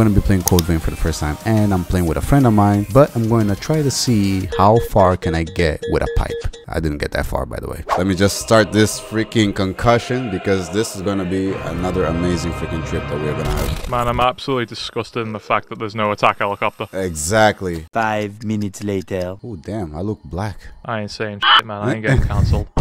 going to be playing Code Vein for the first time and I'm playing with a friend of mine, but I'm going to try to see how far can I get with a pipe. I didn't get that far by the way. Let me just start this freaking concussion because this is going to be another amazing freaking trip that we're going to have. Man, I'm absolutely disgusted in the fact that there's no attack helicopter. Exactly. Five minutes later. Oh damn, I look black. I ain't saying shit, man. I ain't getting cancelled.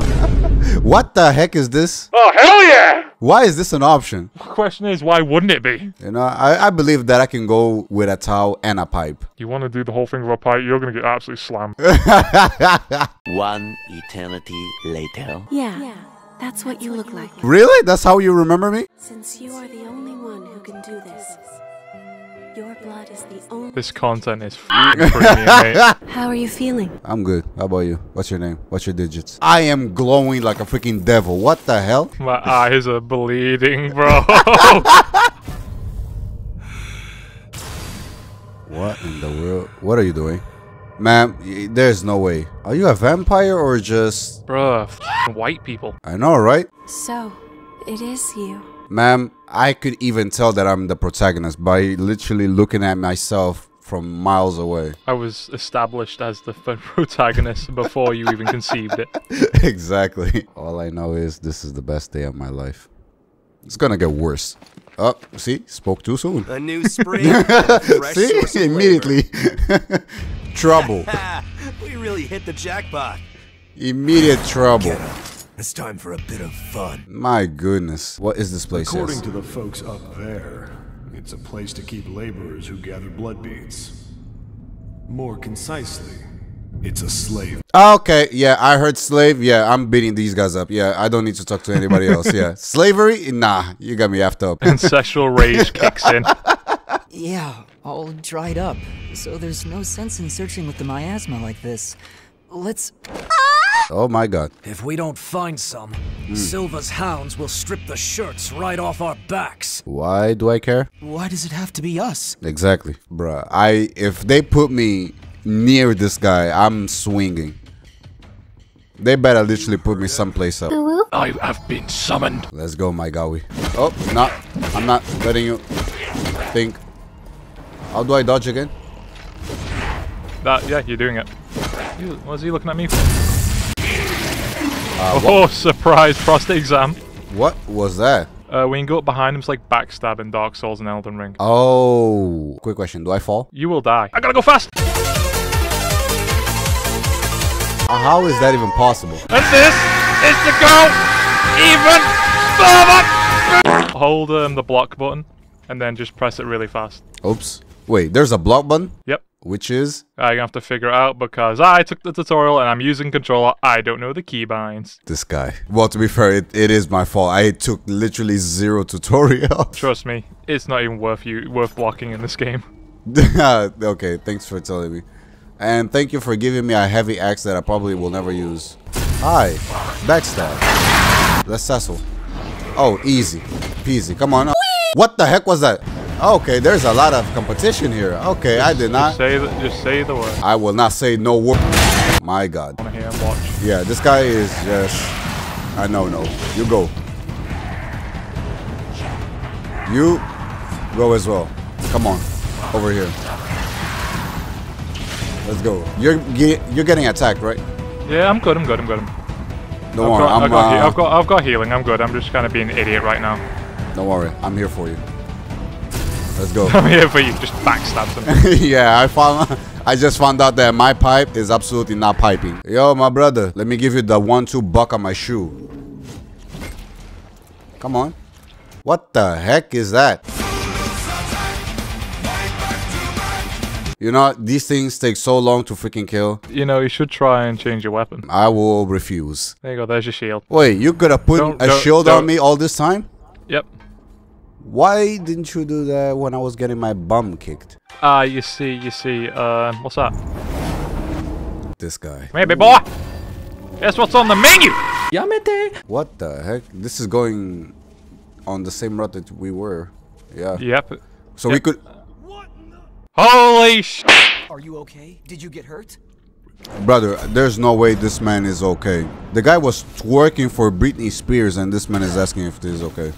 What the heck is this? oh, hell yeah! Why is this an option? The question is, why wouldn't it be? You know, I, I believe that I can go with a towel and a pipe. You want to do the whole thing with a pipe, you're going to get absolutely slammed. One eternity later. Yeah, Yeah, that's what you look like. really? That's how you remember me? Since you are the only one who can do this, your blood is the only. This content is freaking premium, mate. How are you feeling? I'm good. How about you? What's your name? What's your digits? I am glowing like a freaking devil. What the hell? My eyes are bleeding, bro. What in the world? What are you doing? Ma'am, there's no way. Are you a vampire or just... Bruh, f***ing white people. I know, right? So, it is you. Ma'am, I could even tell that I'm the protagonist by literally looking at myself from miles away. I was established as the protagonist before you even conceived it. exactly. All I know is this is the best day of my life. It's gonna get worse. Oh, see? Spoke too soon. A new spring, a see? Immediately. trouble. we really hit the jackpot. Immediate trouble. It's time for a bit of fun. My goodness. What is this place? According yes? to the folks up there, it's a place to keep laborers who gather blood beads. More concisely, it's a slave. Okay, yeah, I heard slave. Yeah, I'm beating these guys up. Yeah, I don't need to talk to anybody else. Yeah, slavery? Nah, you got me effed up. and sexual rage kicks in. Yeah, all dried up. So there's no sense in searching with the miasma like this. Let's. Oh my god. If we don't find some, hmm. Silva's hounds will strip the shirts right off our backs. Why do I care? Why does it have to be us? Exactly, bruh. I if they put me near this guy, I'm swinging. They better literally put me someplace up. I have been summoned. Let's go, my Gawi. Oh, not. I'm not letting you think. How do I dodge again? That, yeah, you're doing it. You, what's he looking at me for? Oh, surprise prostate exam. What was that? Uh, when you go up behind him, it's like backstab in Dark Souls and Elden Ring. Oh, quick question. Do I fall? You will die. I gotta go fast! Uh, How is that even possible? And this is to go even further! Hold um, the block button, and then just press it really fast. Oops. Wait, there's a block button? Yep. Which is? I'm gonna have to figure out because I took the tutorial and I'm using controller. I don't know the keybinds. This guy. Well, to be fair, it, it is my fault. I took literally zero tutorial. Trust me, it's not even worth you worth blocking in this game. okay, thanks for telling me. And thank you for giving me a heavy axe that I probably will never use. Hi. Backstab. Let's cecil. Oh, easy. Peasy. Come on. What the heck was that? Okay, there's a lot of competition here. Okay, I did not. Just say the, just say the word. I will not say no word. My God. I wanna hear and watch. Yeah, this guy is just. I know, no. You go. You go as well. Come on, over here. Let's go. You're you're getting attacked, right? Yeah, I'm good. I'm good. I'm good. I'm, Don't I've, worry. got, I'm. I've, got, uh, I've got I've got healing. I'm good. I'm just kind of being an idiot right now. Don't worry. I'm here for you. Let's go. I'm here for you. Just backstab them. yeah, I found. I just found out that my pipe is absolutely not piping. Yo, my brother, let me give you the one-two buck on my shoe. Come on. What the heck is that? You know, these things take so long to freaking kill. you know, you should try and change your weapon. I will refuse. There you go. There's your shield. Wait, you could have put Don't- a don't- shield on don't. me all this time? Yep. Why didn't you do that when I was getting my bum kicked? Ah, you see, you see. Uh, what's that? This guy. Maybe boy. Guess what's on the menu? Yamete! What the heck? This is going on the same route that we were. Yeah. Yep. So we Yep. could Holy sh! Are you okay? Did you get hurt? Brother, there's no way this man is okay. The guy was twerking for Britney Spears and this man is asking if this is okay.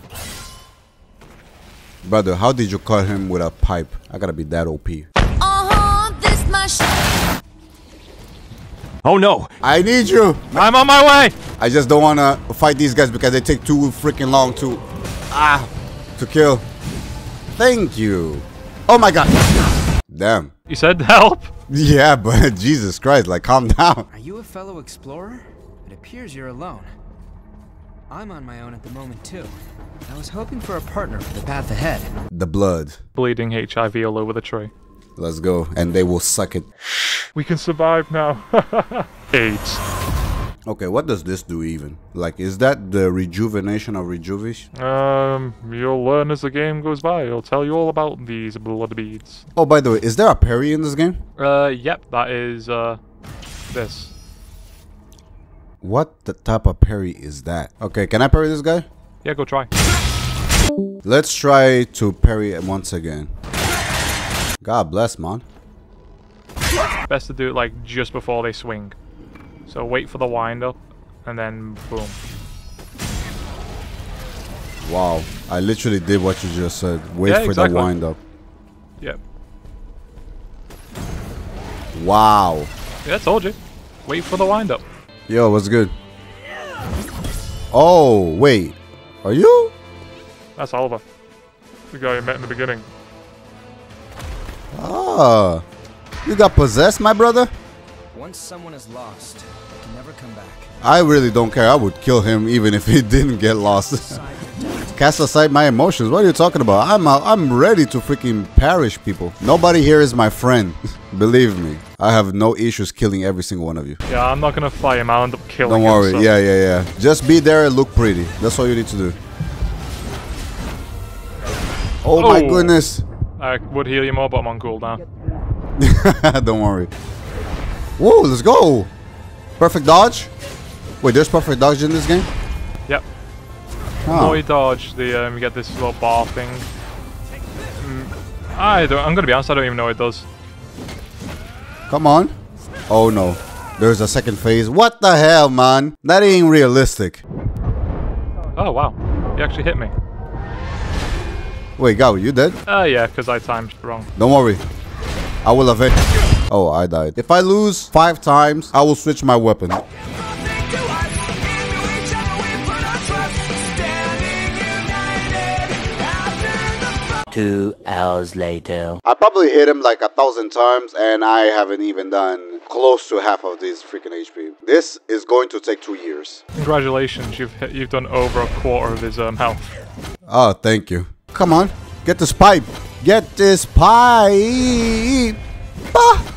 Brother, how did you cut him with a pipe? I gotta be that OP. Uh-huh, this my sh- Oh no! I need you! I'm on my way! I just don't wanna fight these guys because they take too freaking long to ah to kill. Thank you. Oh my god. Damn. You said help? Yeah, but Jesus Christ, like calm down. Are you a fellow explorer? It appears you're alone. I'm on my own at the moment, too. I was hoping for a partner for the path ahead. The blood. Bleeding HIV all over the tree. Let's go. And they will suck it. We can survive now. AIDS. Okay, what does this do even? Like, is that the rejuvenation of rejuvish? Um, you'll learn as the game goes by. I'll tell you all about these blood beads. Oh, by the way, is there a parry in this game? Uh, yep, that is, uh, this. What the type of parry is that? Okay, can I parry this guy? Yeah, go try. Let's try to parry it once again. God bless, man. Best to do it, like, just before they swing. So wait for the wind up, and then boom. Wow, I literally did what you just said. Wait Yeah, for exactly. the wind up. Yep. Wow. Yeah, I told you. Wait for the wind up. Yo, what's good? Oh, wait. Are you? That's Oliver. The guy you met in the beginning. Ah. You got possessed, my brother? Once someone is lost, they can never come back. I really don't care. I would kill him even if he didn't get lost. Cast aside my emotions. What are you talking about? I'm uh, I'm ready to freaking perish people. Nobody here is my friend. Believe me. I have no issues killing every single one of you. Yeah, I'm not gonna fight him. I'll end up killing Don't him. worry. so- Yeah, yeah, yeah. Just be there and look pretty. That's all you need to do. Oh, my Oh. goodness. I would heal you more, but I'm on cooldown. Don't worry. Whoa, let's go. Perfect dodge. Wait, there's perfect dodge in this game? More you dodge, the um, you get this little bar thing. Mm, I don't. I'm gonna be honest. I don't even know what it does. Come on. Oh no. There's a second phase. What the hell, man? That ain't realistic. Oh wow, you actually hit me. Wait, Gao, you dead? Oh yeah, because I timed wrong. Don't worry. I will avenge. Oh, I died. If I lose five times, I will switch my weapon. Two hours later. I probably hit him like a thousand times, and I haven't even done close to half of these freaking HP. This is going to take two years. Congratulations, you've hit, you've done over a quarter of his um, health. Oh, thank you. Come on, get this pipe. Get this pipe. Ah,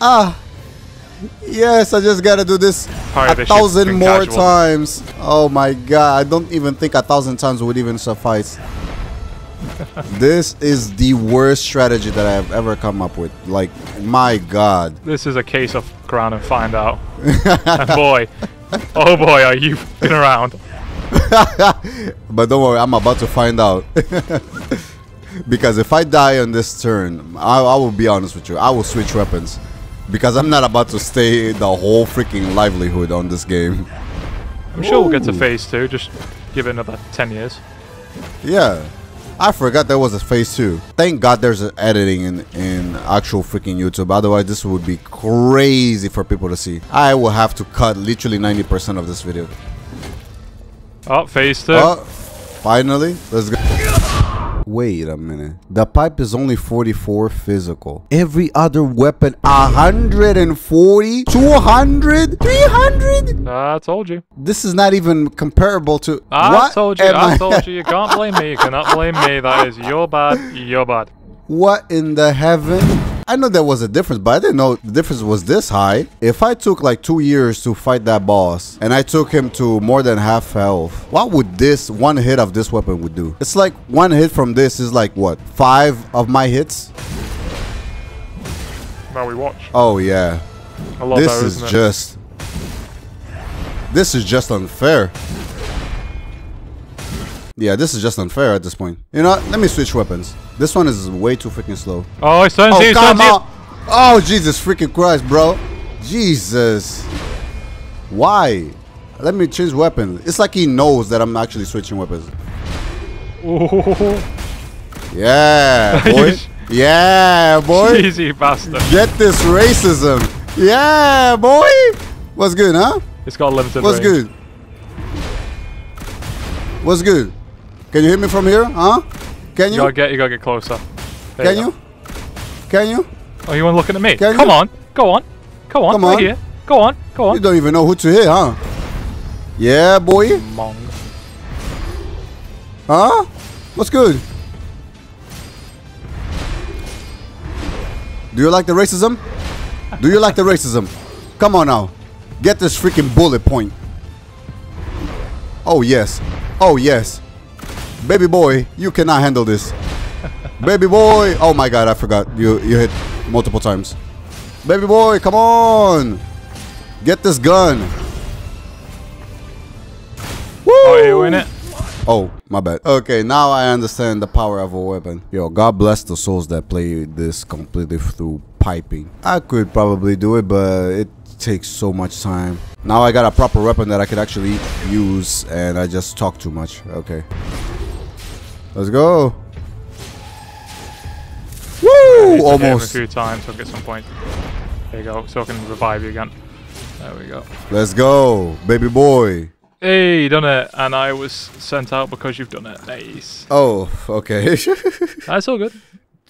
ah. Yes, I just gotta do this Sorry, a this thousand more casual. times. Oh my god, I don't even think a thousand times would even suffice. this is the worst strategy that I have ever come up with. Like, my god. This is a case of crown and find out. and boy, oh boy, are you been around? But don't worry, I'm about to find out. because if I die on this turn, I, I will be honest with you, I will switch weapons. Because I'm not about to stay the whole freaking livelihood on this game. I'm sure we'll get to phase two. Just give it another ten years. Yeah. I forgot there was a phase two. Thank God there's a editing in, in actual freaking YouTube. Otherwise, this would be crazy for people to see. I will have to cut literally 90% of this video. Oh, phase two. Oh, finally. Let's go. Wait a minute. The pipe is only 44 physical. Every other weapon 140, 200, 300. I told you. This is not even comparable to I what told you. am I told you. You can't blame me. You cannot blame me. That is your bad. Your bad. What in the heaven? I know there was a difference, but I didn't know the difference was this high. If I took like two years to fight that boss and I took him to more than half health, what would this one hit of this weapon would do? It's like one hit from this is like what? Five of my hits? Now we watch. Oh yeah. This is just This is just unfair. Yeah, this is just unfair at this point. You know, what? let me switch weapons. This one is way too freaking slow. Oh, Oh, come on. Oh, Jesus freaking Christ, bro. Jesus. Why? Let me change weapon. It's like he knows that I'm actually switching weapons. Ooh. Yeah, boy. yeah, boy. Easy bastard. Get this racism. Yeah, boy. What's good, huh? It's got limited What's range. good? What's good? Can you hit me from here, huh? Can You you? gotta get, you gotta get closer. There Can go. you? Can you? Oh, you want looking at me? Can Come you? on, go on, go on, Come right on. here. Go on, go on. You don't even know who to hit, huh? Yeah, boy. Mong. Huh? What's good? Do you like the racism? Do you like the racism? Come on now. Get this freaking bullet point. Oh, yes. Oh, yes. Baby boy, you cannot handle this. Baby boy. Oh my god, I forgot. You you hit multiple times. Baby boy, come on. Get this gun. Oh, Woo! Oh, you in it? Oh, my bad. Okay, now I understand the power of a weapon. Yo, God bless the souls that play this completely through piping. I could probably do it, but it takes so much time. Now I got a proper weapon that I could actually use, and I just talk too much. Okay. Let's go. Woo! Hit him a few times, so I'll get some points. There you go, so I can revive you again. There we go. Let's go, baby boy. Hey, you done it, and I was sent out because you've done it. Nice. Oh, okay. That's all good.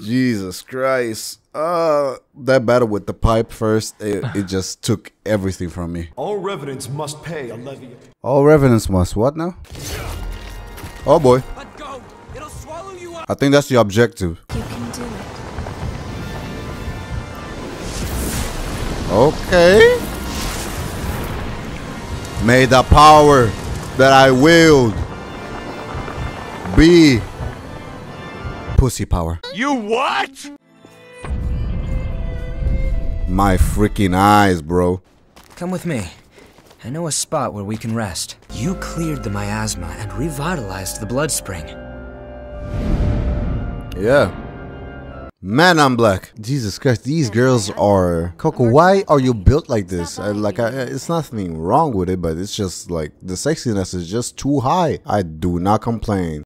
Jesus Christ. Uh, that battle with the pipe first, it, it just took everything from me. All revenants must pay a levy. All revenants must what now? Oh boy. I think that's the objective. You can do it. Okay. May the power that I wield be pussy power. You what? My freaking eyes, bro. Come with me. I know a spot where we can rest. You cleared the miasma and revitalized the blood spring. Yeah. Man, I'm black. Jesus Christ, these girls are Coco. Why are you built like this? I, like, I, it's nothing wrong with it, but it's just like the sexiness is just too high. I do not complain.